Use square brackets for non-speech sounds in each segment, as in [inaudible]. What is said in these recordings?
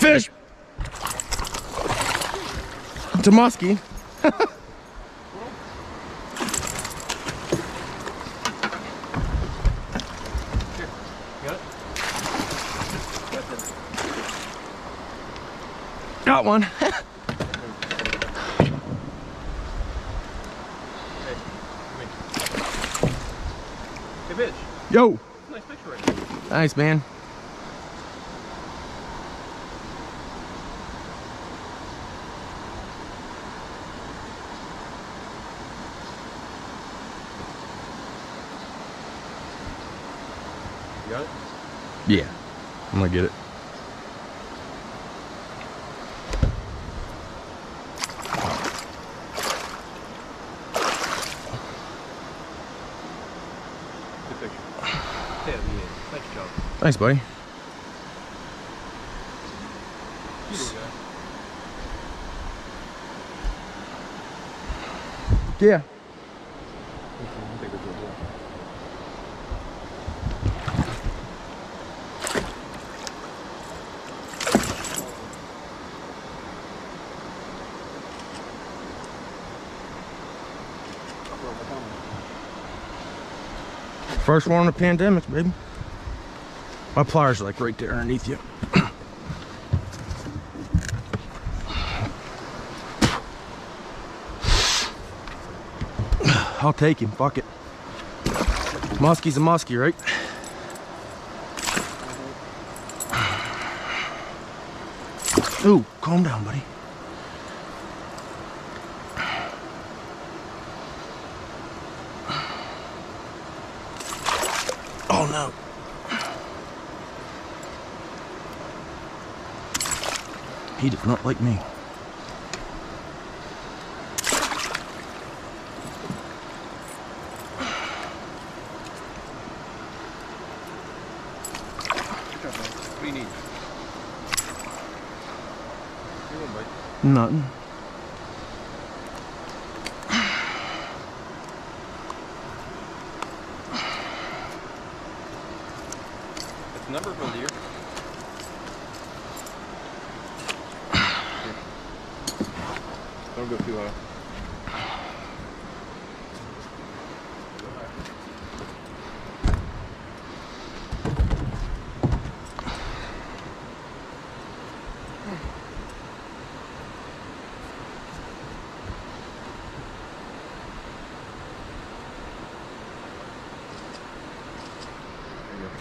Fish! It's a muskie. [laughs] Got one. [laughs] Hey, bitch. Yo. Nice picture right. Thanks, man. You got it? Yeah. I'm gonna get it. Good picture. Hell yeah. Nice job. Thanks, buddy. You do it, guy. Yeah. Take a good one. First one of the pandemic, baby. My pliers are like right there underneath you. [clears throat] I'll take him. Fuck it. Muskie's a muskie, right? Ooh, calm down, buddy. Oh no. He does not like me. Good number for you. Don't go too high.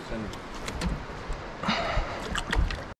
Send